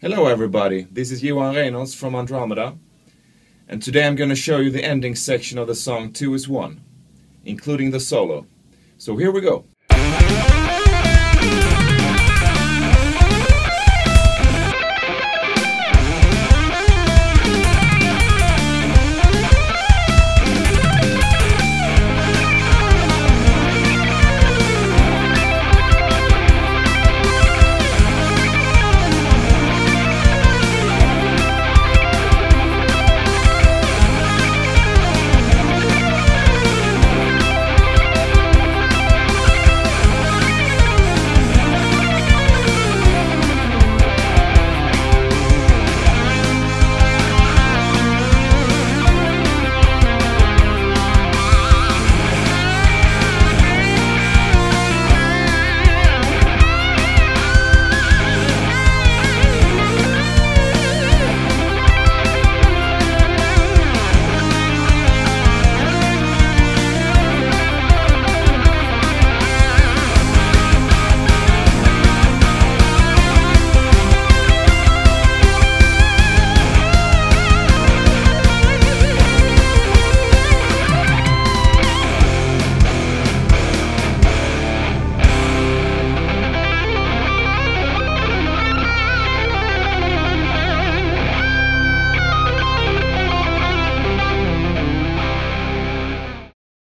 Hello everybody, this is Johan Reinholdz from Andromeda and today I'm going to show you the ending section of the song 2 is 1 including the solo. So here we go.